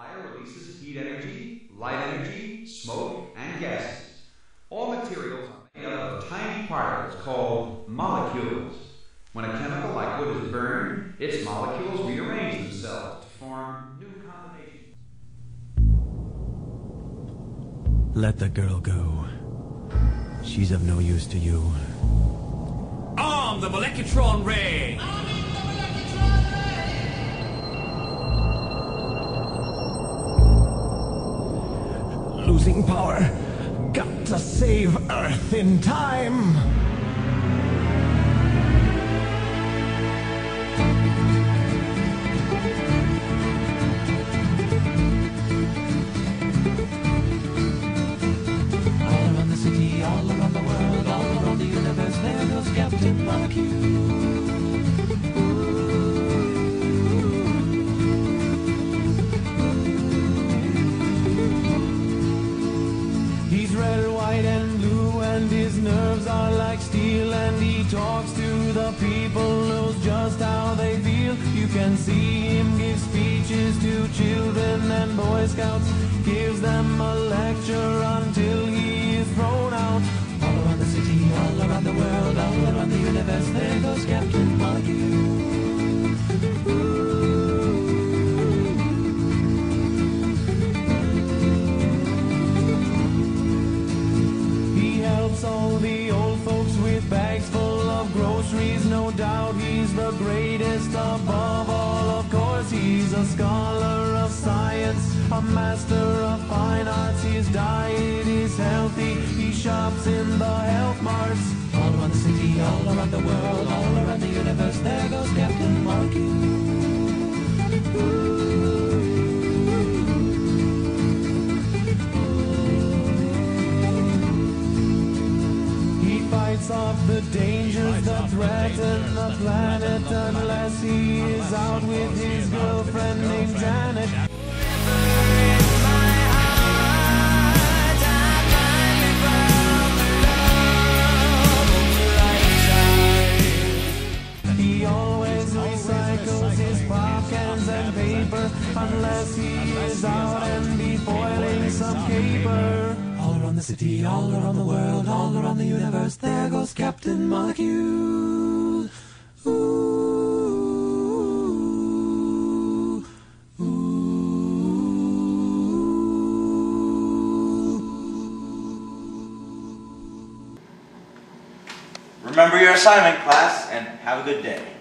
Fire releases heat energy, light energy, smoke, and gases. All materials are made up of tiny particles called molecules. When a chemical like wood is burned, its molecules rearrange themselves to form new combinations. Let the girl go. She's of no use to you. Arm the Molecutron Ray! Losing power. Got to save Earth in time. All around the city, all around the world, all around the universe, there goes Captain Molecule. He's red, white, and blue, and his nerves are like steel. And he talks to the people, knows just how they feel. You can see him give speeches to children and Boy Scouts, gives them a lecture until bags full of groceries. No doubt he's the greatest above all. Of course, he's a scholar of science, a master of fine arts. His diet is healthy. He shops in the health marts. All around the city, all around the world, all around off the dangers that threaten the planet unless he is out with his girlfriend named Janet. He always recycles his pop and paper unless he is out and be boiling some caper. All around the city, all around the world, universe, there goes Captain Molecule. Ooh, Remember your assignment, class, and have a good day.